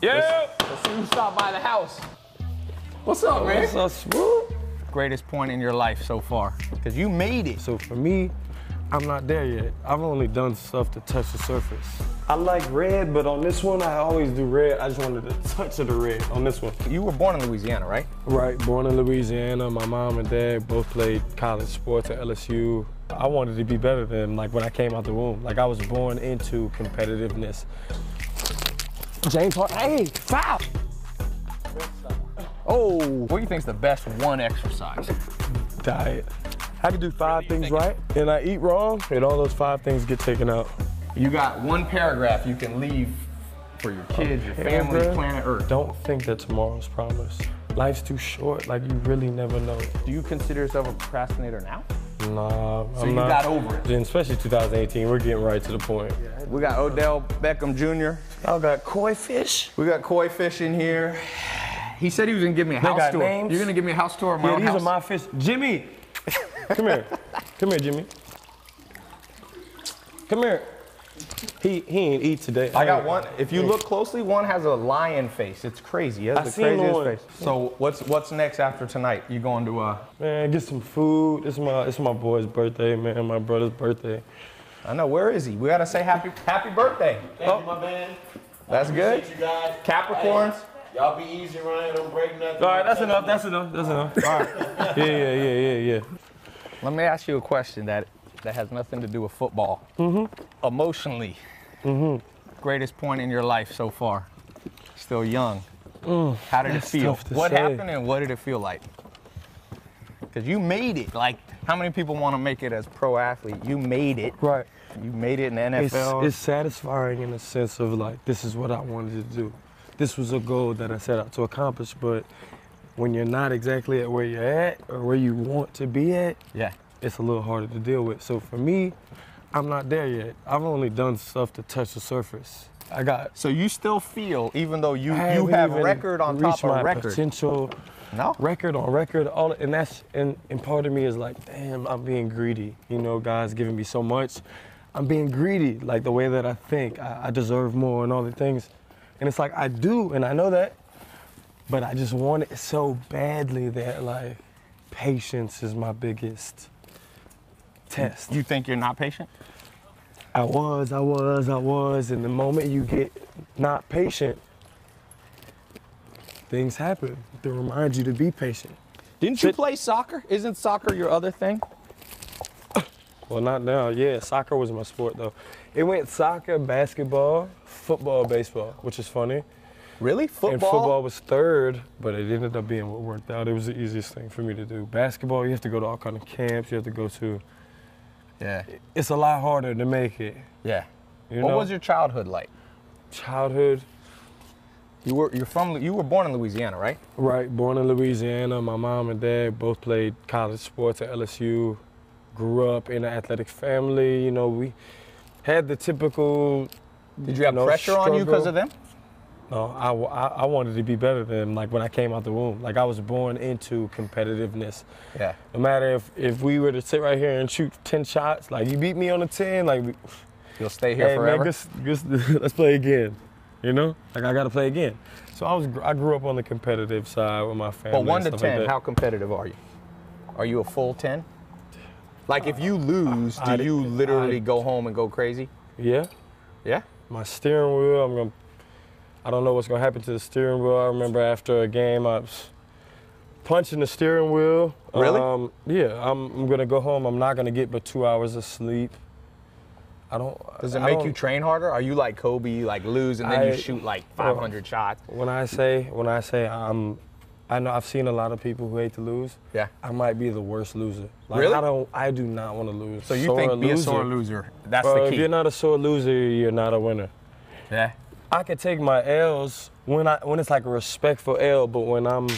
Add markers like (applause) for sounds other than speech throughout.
Yeah. Let's see who stopped by the house. What's up, man? What's up, Swoop? Greatest point in your life so far? Because you made it. So for me, I'm not there yet. I've only done stuff to touch the surface. I like red, but on this one, I always do red. I just wanted a (laughs) touch of the red on this one. You were born in Louisiana, right? Right, born in Louisiana. My mom and dad both played college sports at LSU. I wanted to be better than like when I came out the womb. Like I was born into competitiveness. James Harden, hey, foul! Oh, what do you think's the best one exercise? Diet. I can do five things right, and I eat wrong, and all those five things get taken out. You got one paragraph you can leave for your kids, your family, Paragraph? planet Earth. Don't think that tomorrow's promised. Life's too short, like you really never know. Do you consider yourself a procrastinator now? Nah, uh, So I'm you not. got over it. Especially 2018, we're getting right to the point. We got Odell Beckham Jr. I got koi fish. We got koi fish in here. He said he was gonna give me a They house tour. names? You're gonna give me a house tour of my Yeah, own these house? are my fish. Jimmy, (laughs) come here. Come here, Jimmy. Come here. He he ain't eat today. I got one. If you look closely, one has a lion face. It's crazy. He has I the seen the craziest one. face. So what's what's next after tonight? You going to uh? Man, get some food. It's my it's my boy's birthday, man. My brother's birthday. I know. Where is he? We gotta say happy happy birthday. Thank you, my man. That's good. You guys. Capricorns. Hey, y'all be easy Ryan. Don't break nothing. All right, that's enough. That's enough. That's enough. All right. (laughs) Yeah, yeah, yeah, yeah, yeah. Let me ask you a question that that has nothing to do with football. Mm-hmm. Emotionally. Mm-hmm. Greatest point in your life so far. Still young. How did it feel? What say. happened and what did it feel like? Because you made it. Like, how many people want to make it as pro athlete? You made it. Right. You made it in the It's, NFL. it's satisfying in the sense of like this is what I wanted to do. This was a goal that I set out to accomplish, but when you're not exactly at where you're at or where you want to be at, yeah. It's a little harder to deal with. So for me, I'm not there yet. I've only done stuff to touch the surface. I got So you still feel, even though you you haven't record on top my of record. potential No. record on record all and that's and, and part of me is like damn i'm being greedy you know god's giving me so much i'm being greedy like the way that i think I, I deserve more and all the things and it's like i do and i know that but i just want it so badly that like patience is my biggest test You think you're not patient? i was i was i was and the moment you get not patient things happen to remind you to be patient Didn't you play soccer? Isn't soccer your other thing? Well, not now. Yeah, soccer was my sport though. It went soccer, basketball, football, baseball, which is funny. Really? Football? And football was third, but it ended up being what worked out. It was the easiest thing for me to do. Basketball, you have to go to all kind of camps. You have to go to. Yeah. It's a lot harder to make it. Yeah. You what know? was your childhood like? childhood? You were you're from you were born in Louisiana, right? Right, born in Louisiana. My mom and dad both played college sports at LSU. Grew up in an athletic family. You know, we had the typical. Did you have know, pressure on you because of them? No, I, I, I wanted to be better than like when I came out the womb. Like I was born into competitiveness. Yeah. No matter if, if we were to sit right here and shoot 10 shots, like you beat me on a 10, like, we- You'll stay here hey forever. man, just, just, (laughs) let's play again. You know? Like I gotta play again. So I was, I grew up on the competitive side with my family. but one to stuff like ten, how competitive are you? Are you a full ten? Like if you lose, do I- you literally go home and go crazy? Yeah? Yeah. My steering wheel, I'm gonna, I don't know what's gonna happen to the steering wheel. I remember after a game, I was punching the steering wheel. Really? Um, yeah, I'm, I'm gonna go home. I'm not gonna get but two hours of sleep. I don't. Does it I make you train harder? Are you like Kobe, you like lose and then you shoot like 500 shots? When I say, when I say I'm, I know I've seen a lot of people who hate to lose. Yeah. I might be the worst loser. Like, Really? I don't. I do not want to lose. So you Sore think be a loser. sore loser? That's Bro, the key. if you're not a sore loser, you're not a winner. yeah. I could take my L's when I when it's like a respectful L, but when I'm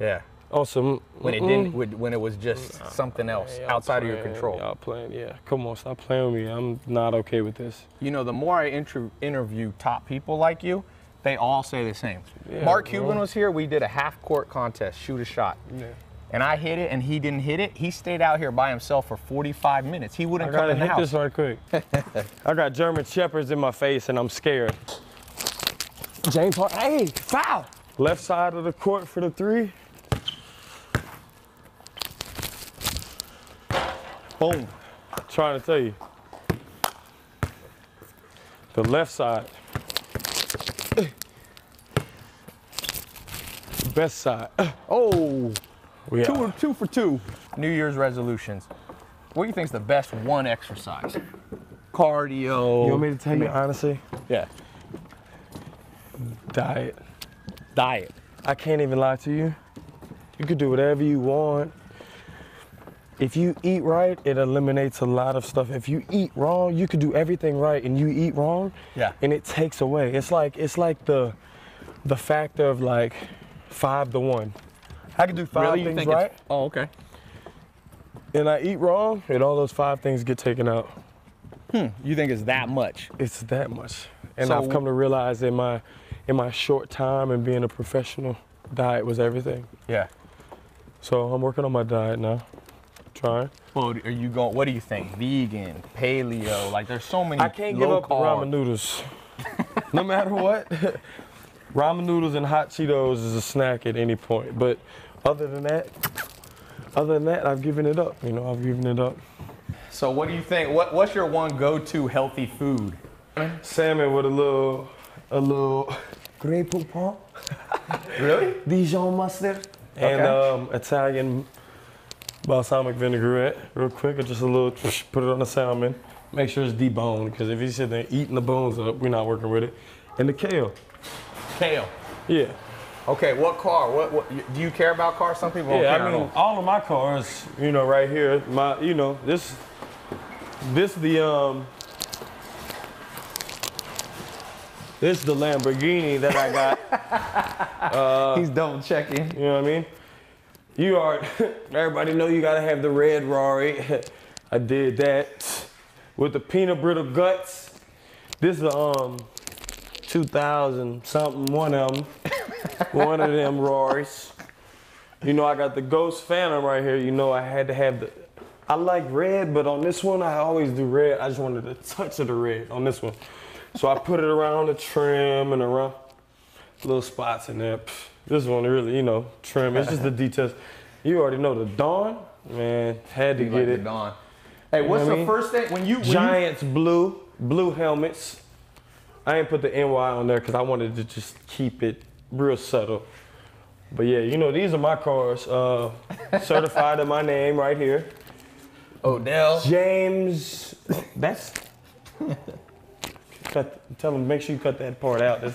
Yeah. on some When it didn't, when when it was just something else outside of your control. Y'all playing, yeah. Come on, stop playing with me. I'm not okay with this. You know, the more I inter- interview top people like you, they all say the same. Yeah, Mark bro. Cuban was here. We did a half court contest, shoot a shot. Yeah. And I hit it, and he didn't hit it. He stayed out here by himself for 45 minutes. He wouldn't come in the house. gotta in the hit this right quick. (laughs) I got German shepherds in my face and I'm scared. James Harden. Hey, foul. Left side of the court for the three. Boom. Trying to tell you. The left side. (clears throat) Best side. Oh, We two, are. two for two. New Year's resolutions. What do you think is the best one exercise? Cardio. You want me to tell you honestly? Yeah. Diet. Diet. I can't even lie to you. You could do whatever you want. If you eat right, it eliminates a lot of stuff. If you eat wrong, you could do everything right and you eat wrong, Yeah. and it takes away. It's like it's like the the factor of like five to one. I could do five really? Things right. Oh, okay. and I eat wrong, and all those five things get taken out. Hmm. You think it's that much? It's that much. And So- I've come to realize in my in my short time and being a professional, diet was everything. Yeah. So I'm working on my diet now. Trying. Well, are you going? What do you think? Vegan, paleo? Like, there's so many. I can't give up ramen noodles. no matter what. (laughs) ramen noodles and hot Cheetos is a snack at any point. But other than that, other than that, I've given it up. You know, I've given it up. So, what do you think? What What's your one go-to healthy food? Salmon with a little, a little Grey Poupon, (laughs) Really? Dijon mustard, and Okay. um, Italian balsamic vinaigrette. Real quick, or just a little, put it on the salmon. Make sure it's deboned, because if you sit there eating the bones up, we're not working with it. And the kale. Kale. Yeah. Okay. What car? What, what? Do you care about cars? Some people don't Yeah, care I at mean, all. all of my cars, you know, right here, my, you know, this, this the, um, this the Lamborghini that I got. (laughs) He's double checking. you know what I mean? You are, (laughs) everybody know you gotta have the red Rari. (laughs) I did that with the peanut brittle guts. This is um, 2000 something, one of them, (laughs) one of them Raris. You know, I got the Ghost Phantom right here. You know, I had to have the. I like red, but on this one, I always do red. I just wanted a touch of the red on this one. So I put it around the trim and around little spots in there. Pff, This one really, you know, trim. It's just the (laughs) details. You already know the Dawn, man. Had to You get like it. Dawn. Hey, what's know what the mean? first thing when you when you- Giants blue, blue helmets. I ain't put the NY on there because I wanted to just keep it real subtle. But yeah, you know, these are my cars. Uh, (laughs) certified in my name right here. Odell? James, that's. Cut, tell him, make sure you cut that part out. (laughs)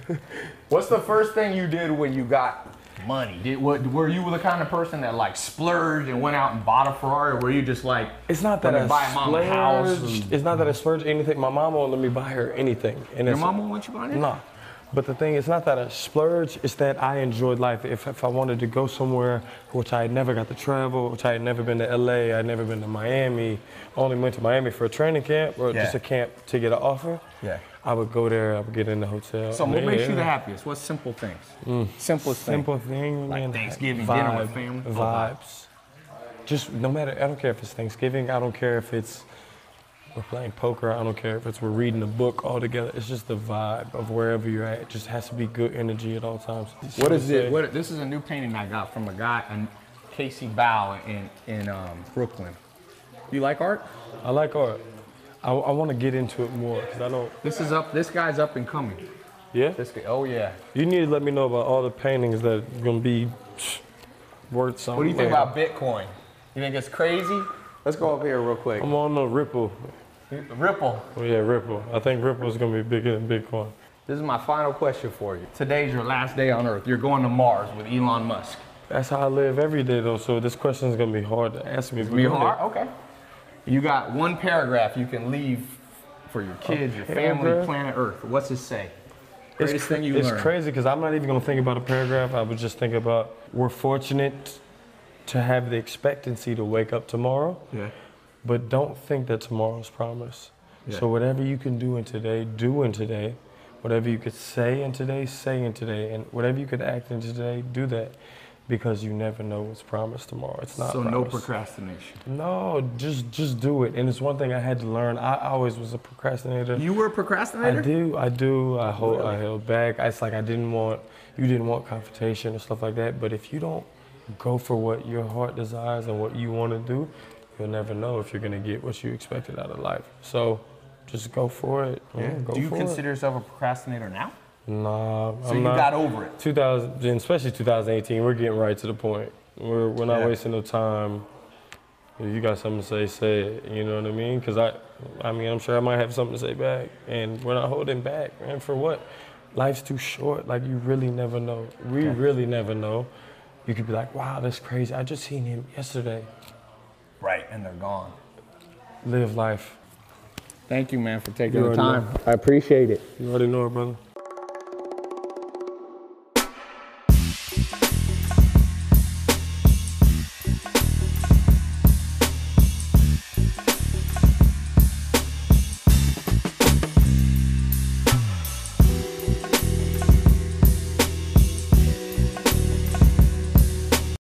(laughs) What's the first thing you did when you got money? Did what? Were you the kind of person that like splurged and went out and bought a Ferrari, or were you just like? it's not that I buy mom a house and- It's not that I splurged anything. My mom won't let me buy her anything. And Your it's, mama won't let you buy anything? No. But the thing is not that I splurge, it's that I enjoyed life. If, if I wanted to go somewhere which I had never got to travel, which I had never been to LA, I'd never been to Miami, only went to Miami for a training camp or just a camp to get an offer, Yeah. I would go there, I would get in the hotel. So what Yeah, makes you the happiest? What simple things? Simplest thing. Simple thing, Like man. Thanksgiving vibe, dinner with family? Vibes. Just no matter, I don't care if it's Thanksgiving, I don't care if it's we're playing poker, I don't care if it's we're reading a book all together. It's just the vibe of wherever you're at. It just has to be good energy at all times. What is it? What, this is a new painting I got from a guy, and Casey Bow in in um, Brooklyn. You like art? I like art. I, I want to get into it more because I don't. This is up. This guy's up and coming. Yeah. This guy. Oh yeah. You need to let me know about all the paintings that are gonna be worth something. What do you think later. about Bitcoin? You think it's crazy? Let's go up here real quick. I'm on the Ripple. Ripple. Oh yeah, Ripple. I think Ripple is gonna be bigger than Bitcoin. This is my final question for you. Today's your last day on Earth. You're going to Mars with Elon Musk. That's how I live every day though. So this question is gonna be hard to ask me. but Be go ahead. hard? Okay. You got one paragraph you can leave for your kids, your family, planet Earth. What's it say? It's, Greatest cra- thing you it's learned. crazy because I'm not even gonna think about a paragraph. I would just think about we're fortunate to have the expectancy to wake up tomorrow, Yeah. but don't think that tomorrow's promise. Yeah. So whatever you can do in today, do in today. Whatever you could say in today, say in today, and whatever you could act in today, do that. Because you never know what's promised tomorrow. It's not So no procrastination. No, just just do it. And it's one thing I had to learn. I always was a procrastinator. You were a procrastinator? I do, I do. I hold, I held back. It's like I didn't want, you didn't want confrontation and stuff like that. But if you don't go for what your heart desires and what you want to do, you'll never know if you're gonna get what you expected out of life. So, just go for it. Yeah. Do you consider yourself a procrastinator now? It. Nah, So I'm you not. got over it. 2000, especially 2018, we're getting right to the point. We're we're not Yeah. wasting no time. If you got something to say, say it. You know what I mean? Because I, I mean, I'm sure I might have something to say back, and we're not holding back. And for what? Life's too short. Like you really never know. We really never know. You could be like, wow, that's crazy. I just seen him yesterday. Right, and they're gone. Live life. Thank you, man, for taking You the already time. I appreciate it. You already know it, brother.